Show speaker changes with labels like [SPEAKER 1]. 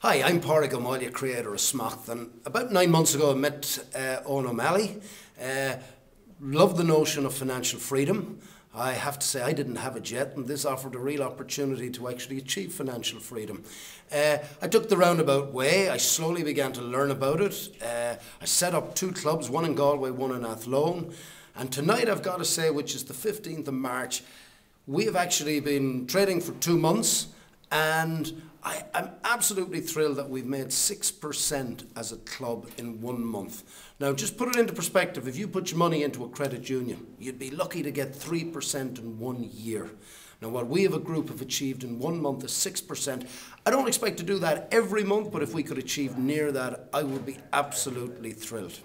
[SPEAKER 1] Hi, I'm Pádraig O'Malley, creator of Smacht, and about nine months ago I met uh, Owen O'Malley. Uh, loved the notion of financial freedom. I have to say I didn't have it yet, and this offered a real opportunity to actually achieve financial freedom. Uh, I took the roundabout way. I slowly began to learn about it. Uh, I set up two clubs, one in Galway, one in Athlone. And tonight, I've got to say, which is the 15th of March, we have actually been trading for two months, and I, am absolutely thrilled that we've made 6% as a club in one month. Now, just put it into perspective. If you put your money into a credit union, you'd be lucky to get 3% in one year. Now, what we have a group have achieved in one month is 6%. I don't expect to do that every month, but if we could achieve near that, I would be absolutely thrilled.